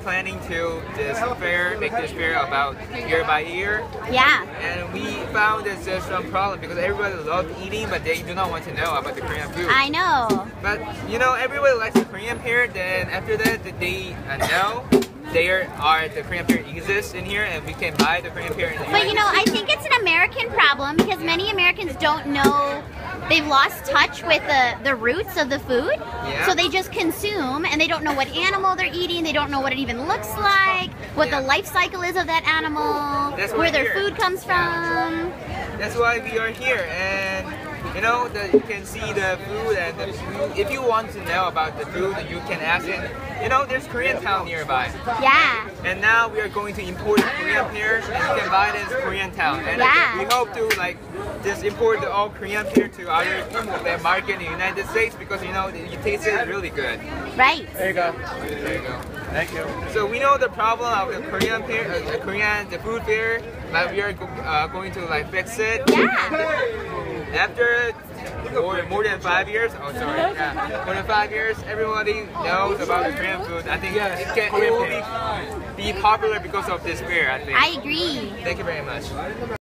planning to this fair, make this fair about year by year. Yeah. And we found there's just some problem because everybody loves eating, but they do not want to know about the Korean food. I know. But you know, everybody likes the Korean pear. Then after that, they uh, know there are the Korean pear exists in here, and we can buy the Korean pear. In the But you United know, I think it's an American problem because many Americans don't know. They've lost touch with the, the roots of the food. Yeah. So they just consume and they don't know what animal they're eating. They don't know what it even looks like, what Yeah. the life cycle is of that animal, where their here. food comes from. That's why we are here, and you know, the, you can see the food, and the food. If you want to know about the food, you can ask it. You know, there's Korean town nearby, Yeah. and now we are going to import Korean pears, and you can buy this Korean town. And Yeah. we hope to like just import the all Korean pear to other the market in the United States because you know you taste it really good. Right. There you go. There you go. Thank you. So we know the problem of the Korean pear, uh, the Korean the food fair, but we are go, uh, going to like fix it. Yeah. After more, more than five years, oh sorry, yeah, more than five years, everybody knows about the Korean food. I think it, can, it will be, be popular because of this beer, I think. I agree. Thank you very much.